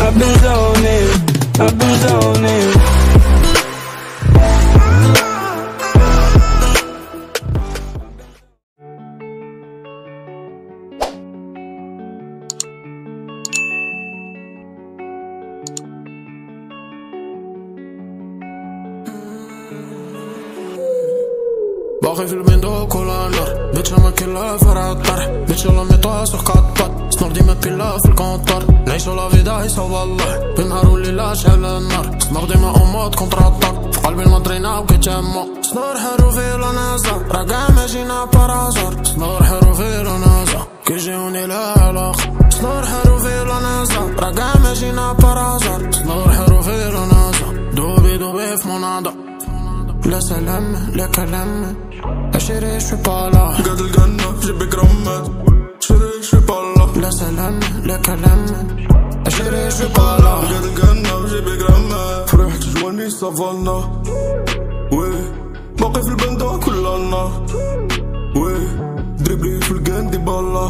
I've been zoning, I've been zoning. Morgen بيتش ما كلها فرع الطرح بيتش لا ميطا سوق قطر سنور ديما بيلا في الكونتر نعيشو لا فيدا يصوب الله بالنهار والليل شعل النار سنور ديما أموت كونتر اتاك في قلبي المدرينا وكيتجمع سنور حروفي لا نازا راه كاع ماشينا بارازور سنور حروفي لا نازا كيجيوني لا علاقة سنور حروفي لا نازا راه كاع ماشينا لا سلام لا كلام. أشري شو بالا قاد الجنة جيب جرامات شري شو بالا لا سلام لا كلام. أشري شو بالا قاد الجنة جيب جرامات فرحت جواني سافانا. وي. باقي في البندا كلنا. وي. دربلي في الجان دي بالا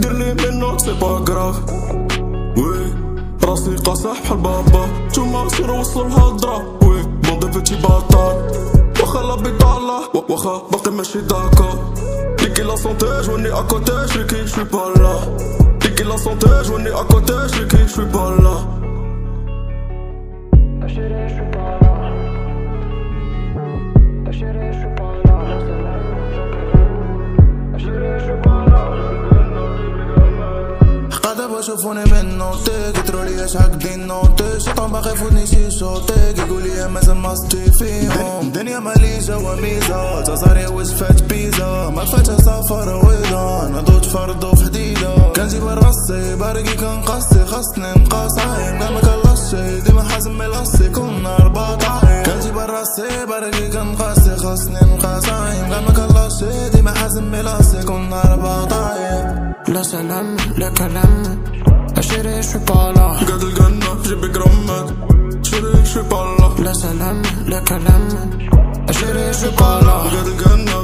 ديرلي منك سي با وي. راسي قاصح بحال بابا نتوما سير وصلوا الهضرة وي بوندي فتي بطال واخا لا بيطالة واخا باقي ماشي داكا ليكي لا سونتي جوني اكوتي شريكي شوي بالا ليكي لا سونتي جوني اكوتي شريكي شوي بالا قاعدة بشوفوني من نوتك يتروا لي اش عاقدين نوتك شيطان باغي يفوتني شي شوطك يقول لي مازال ما صدي فيهم دنيا مالي جوا ميزة تصاري وصفات بيزا ما فاتها سفر ويضا نضوج فرضو في حديدة كنجيب راسي بارقي كنقصي خاصني نقاس عايم كان مكلاشي ديما حازم ملاسي كنا رباط لا سلام لا كلام. أشري شو بالا. قاد الجنة جيب جرامات شري شوي بالا. لا سلام لا كلام. أشري شو بالا. قاد الجنة